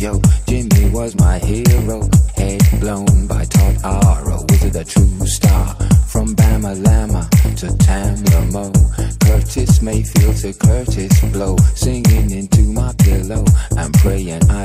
yo. Jimi was my hero, head blown by Todd Arrow, wizard a true star. From Bama Lama to Tamla Mo, Curtis Mayfield to Kurtis Blow, singing into my pillow. And praying I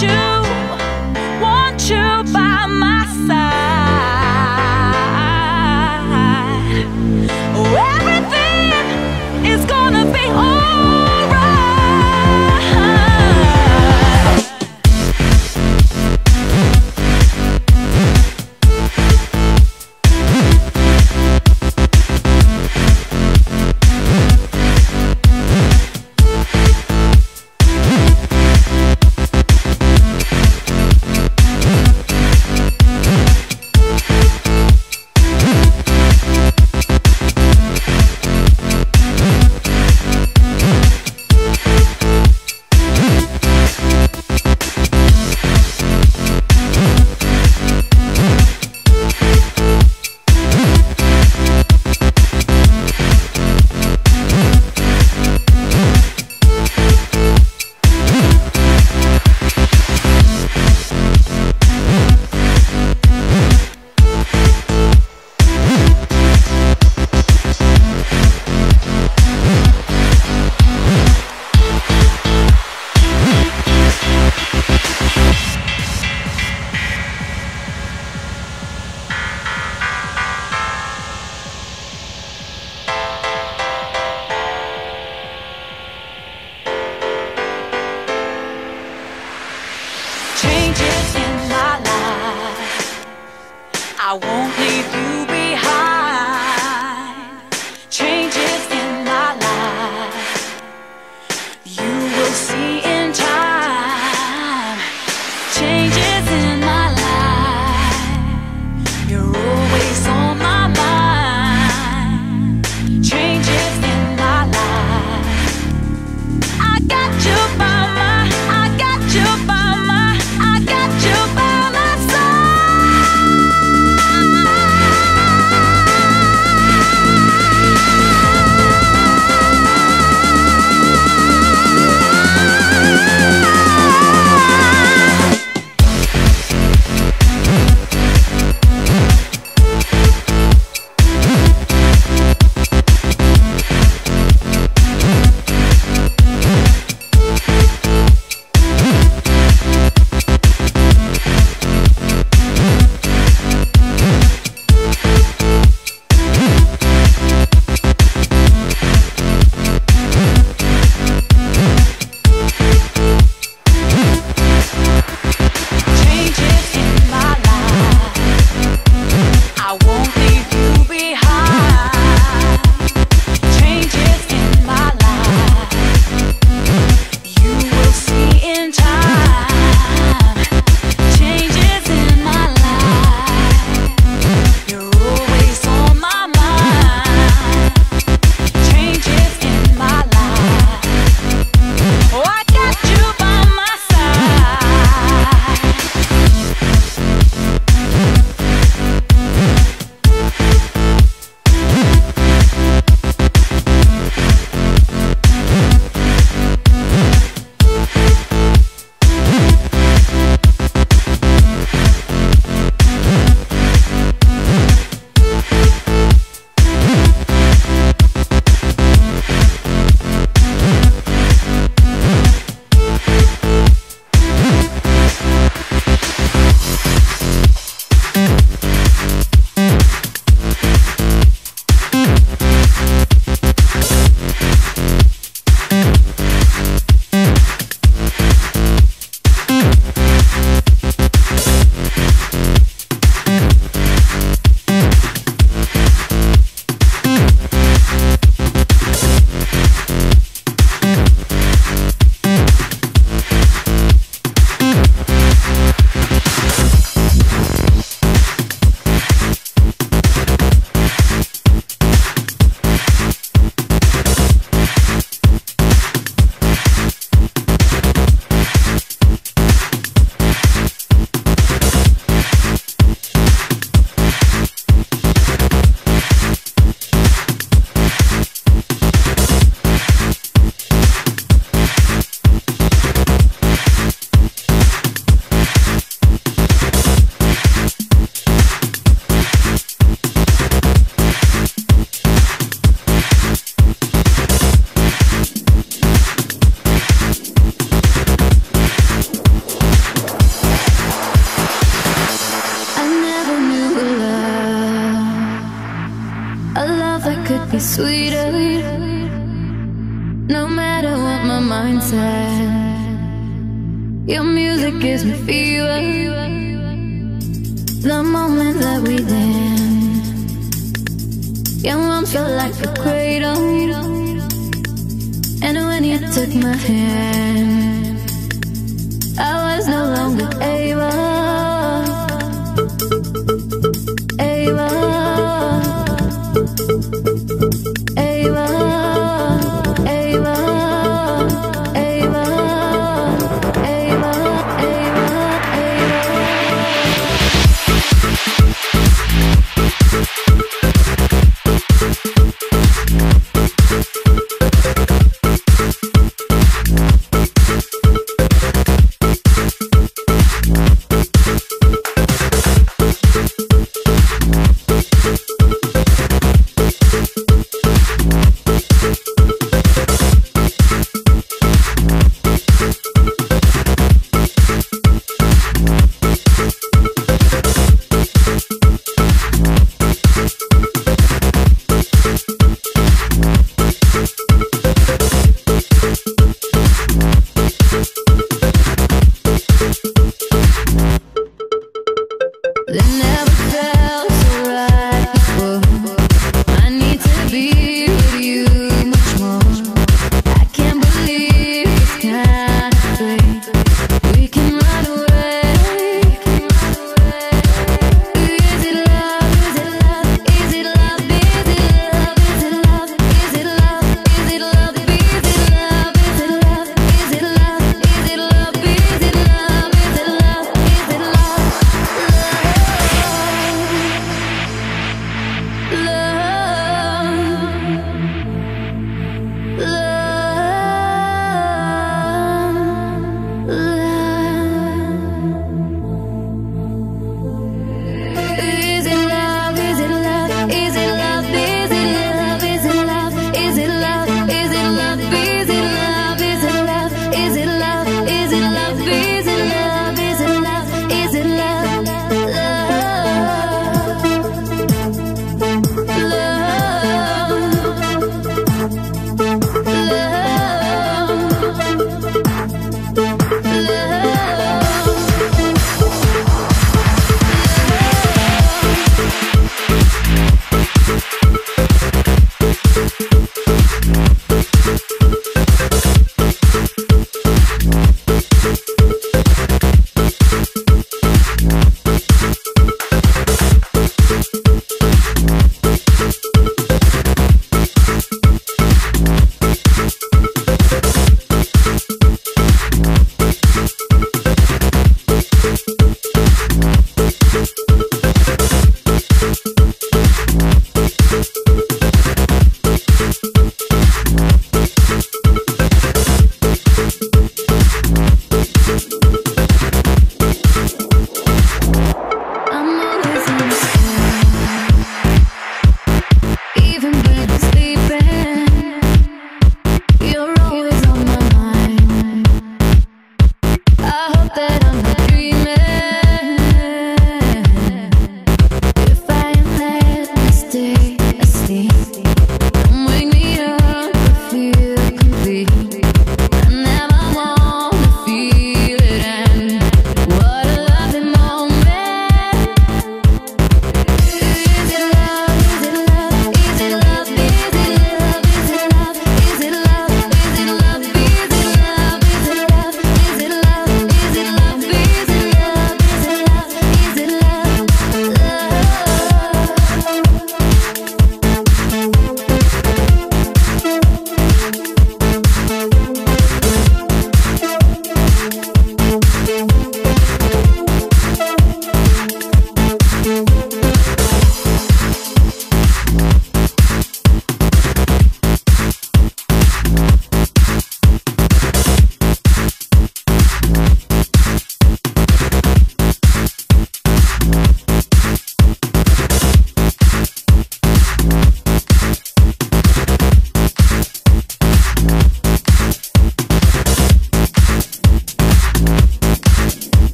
And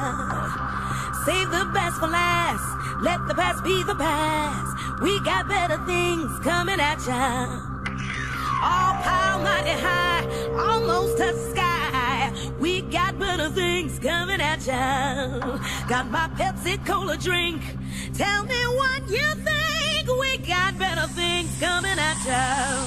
Save the best for last. Let the past be the past. We got better things coming at ya. All power mighty high, almost to the sky. We got better things coming at ya. Got my Pepsi Cola drink. Tell me what you think. We got better things coming at ya.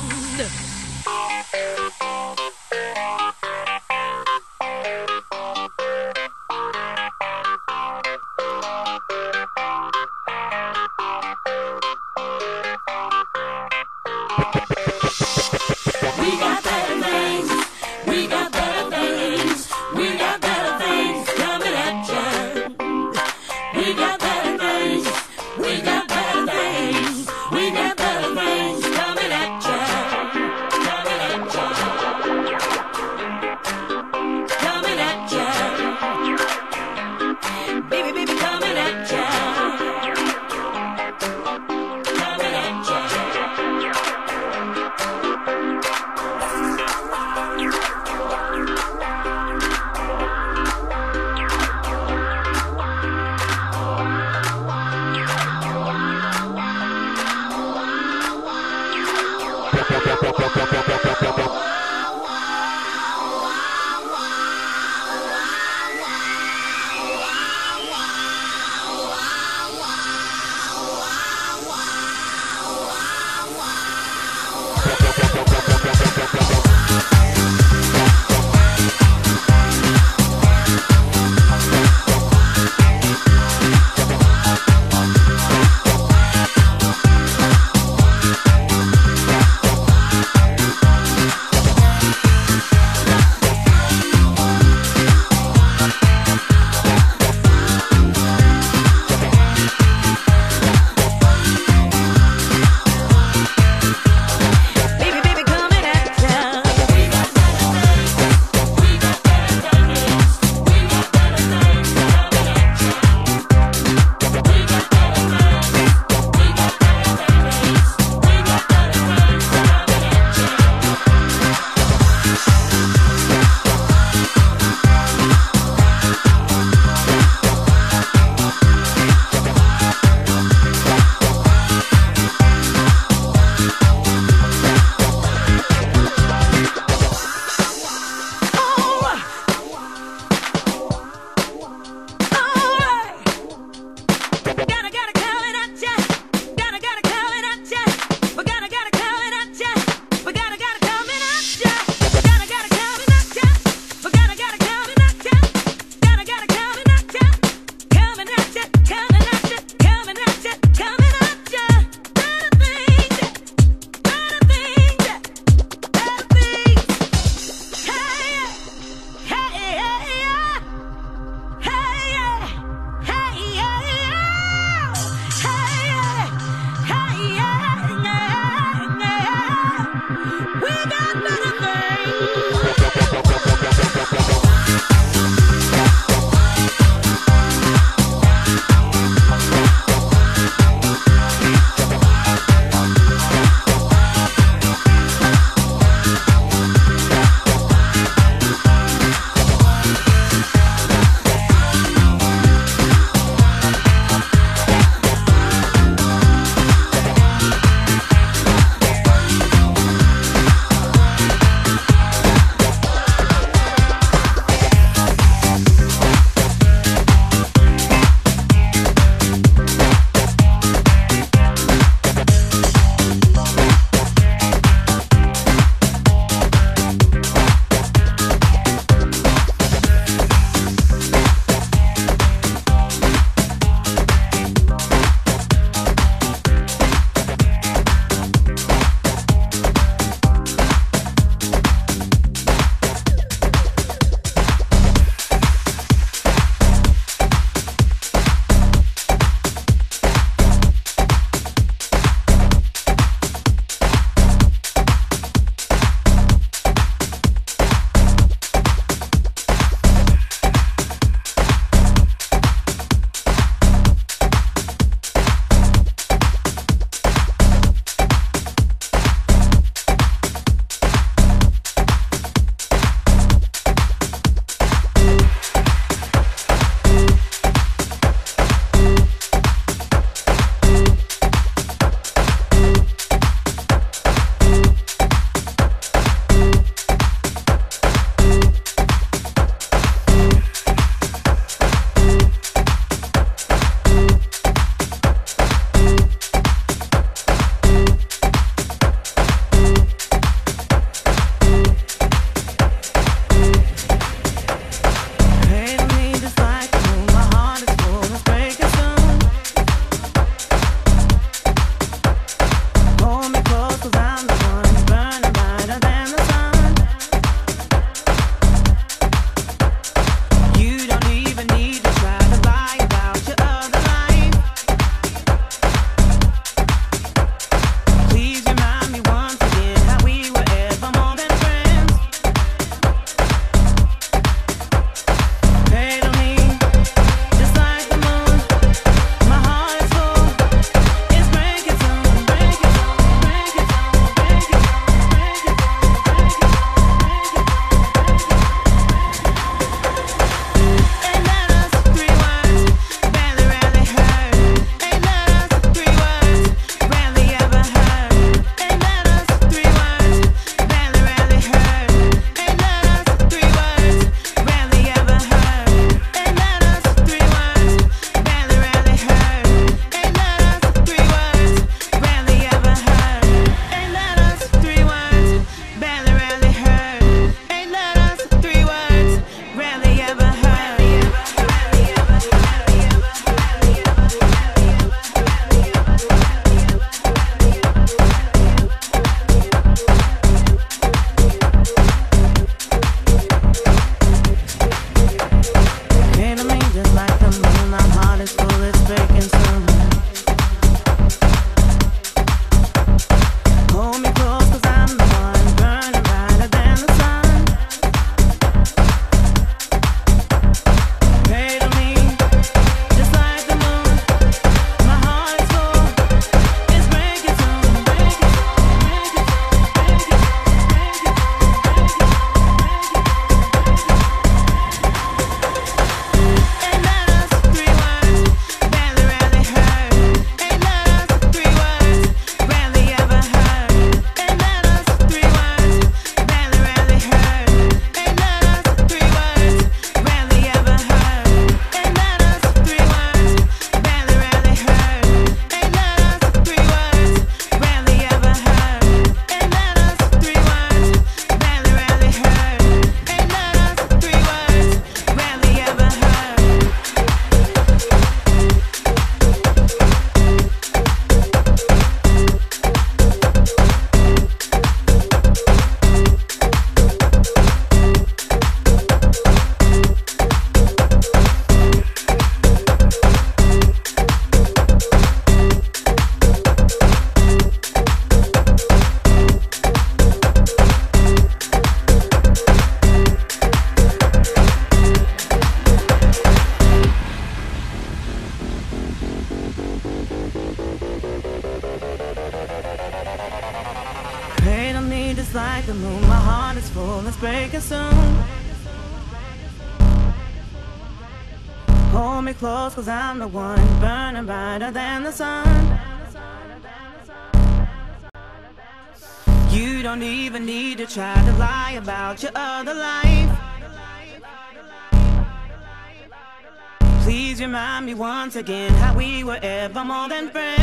Again how we were ever more than friends.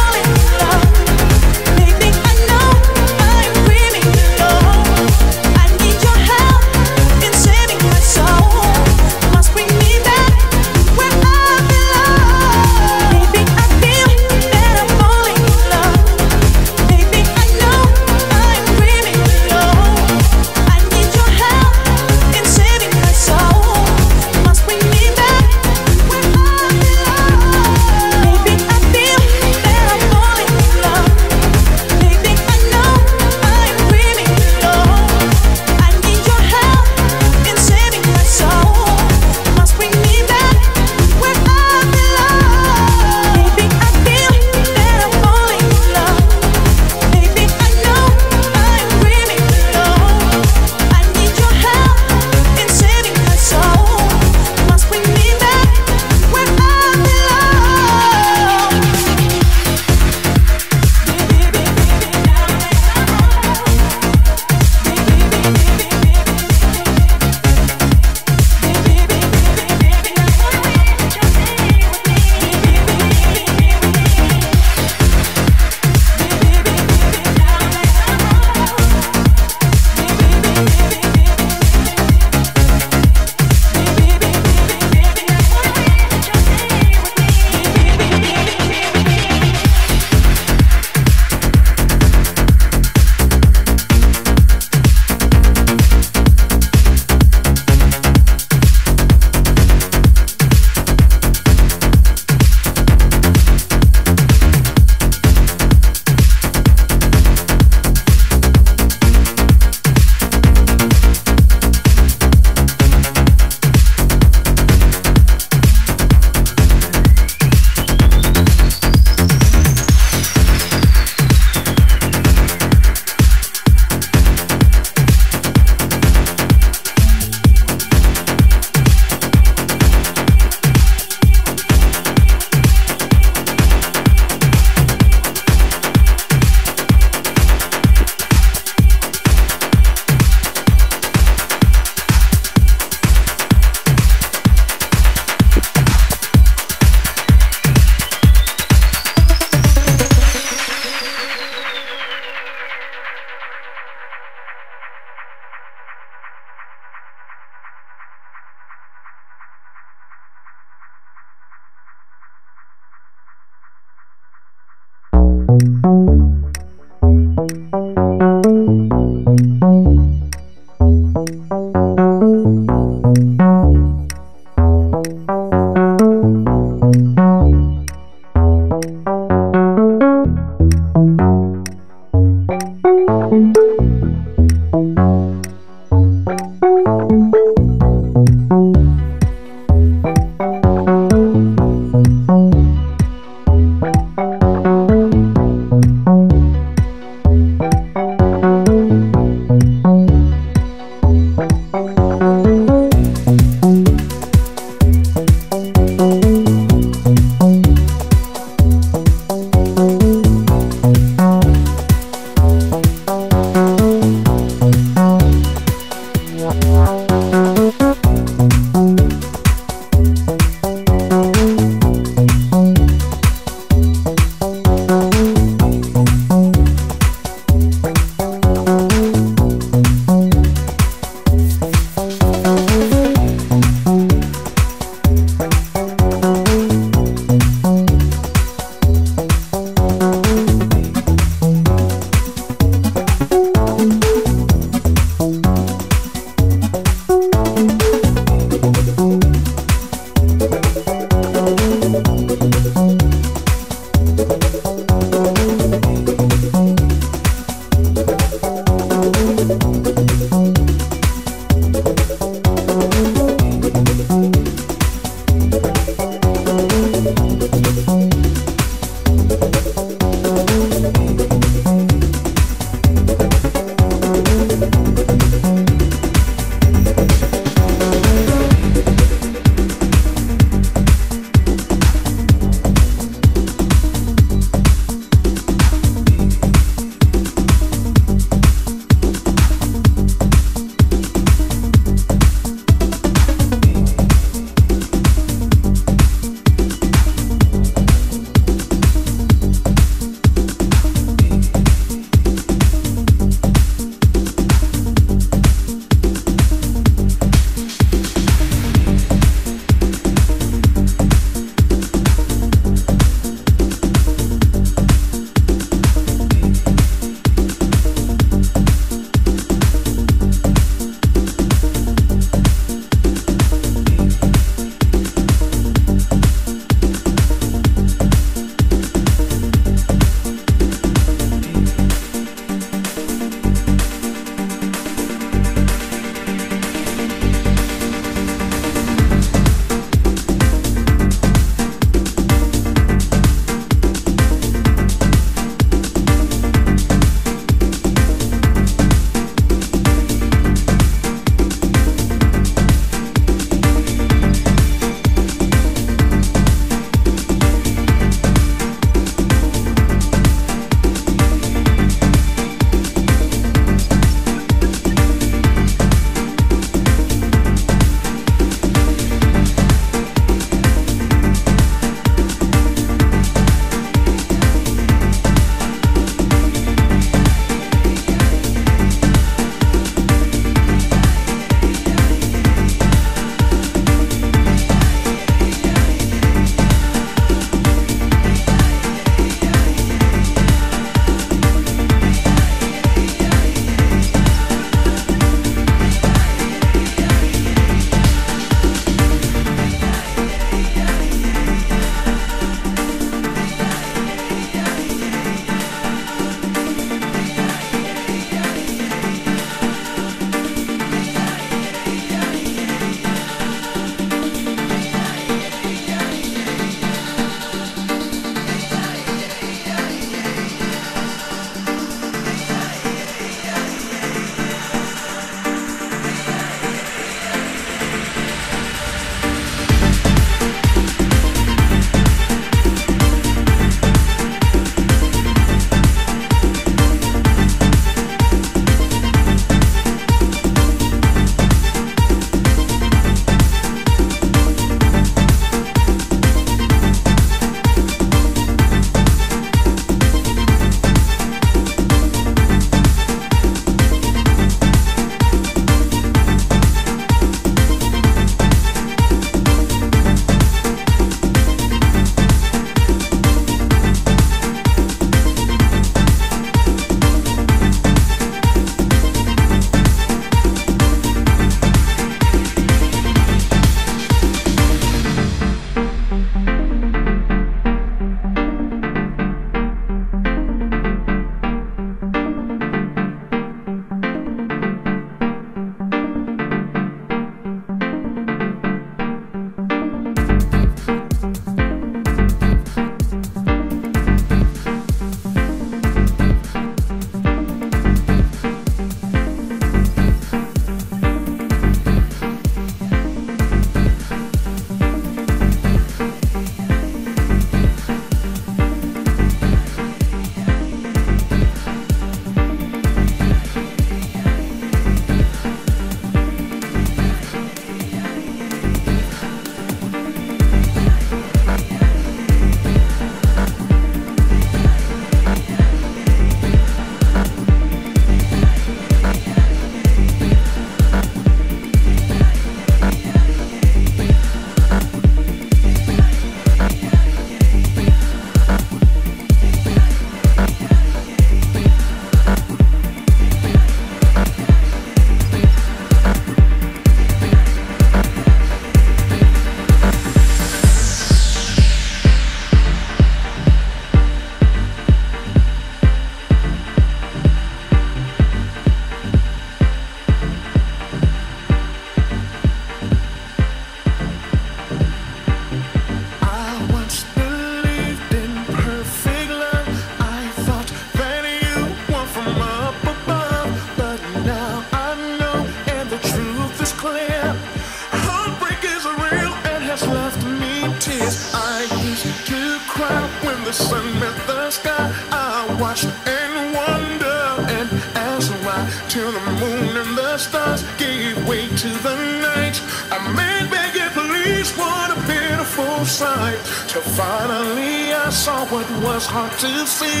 was hard to see.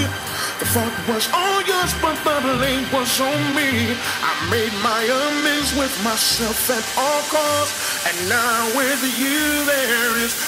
The fault was oh all yours, but the blame was on me. I made my amends with myself at all costs, and now with you there is